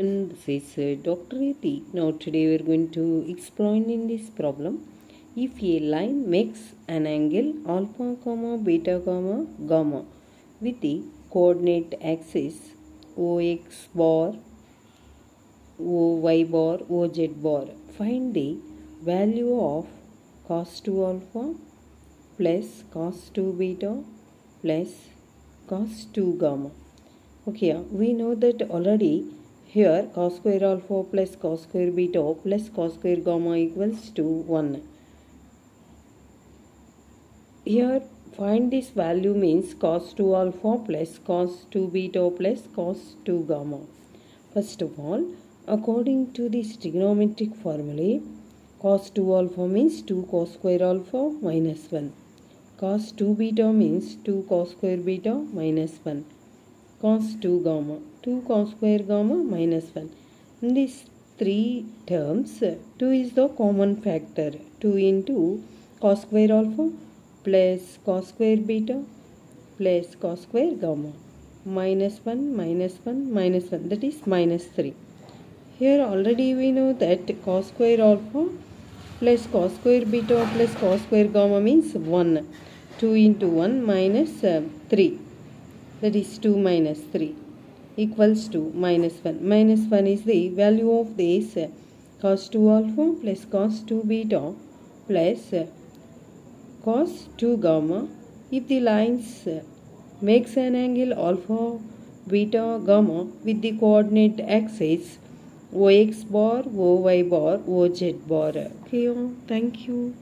This is Dr. Eti. Now today we are going to explain in this problem. If a line makes an angle alpha comma beta comma gamma with the coordinate axis ox bar, oy bar, oz bar, find the value of cos 2 alpha plus cos 2 beta plus cos 2 gamma. Okay, we know that already here cos square alpha plus cos square beta plus cos square gamma equals to 1. Here find this value means cos 2 alpha plus cos 2 beta plus cos 2 gamma. First of all, according to this trigonometric formula, cos 2 alpha means 2 cos square alpha minus 1. Cos 2 beta means 2 cos square beta minus 1 cos 2 gamma 2 cos square gamma minus 1 in these three terms 2 is the common factor. 2 into cos square alpha plus cos square beta plus cos square gamma. Minus 1 minus 1 minus 1 that is minus 3 here already we know that cos square alpha plus cos square beta plus cos square gamma means 1 2 into 1 minus uh, 3 that is 2 minus 3 equals to minus 1. Minus 1 is the value of this cos 2 alpha plus cos 2 beta plus cos 2 gamma. If the lines makes an angle alpha beta gamma with the coordinate axis ox bar, oy bar, oz bar. Okay, thank you.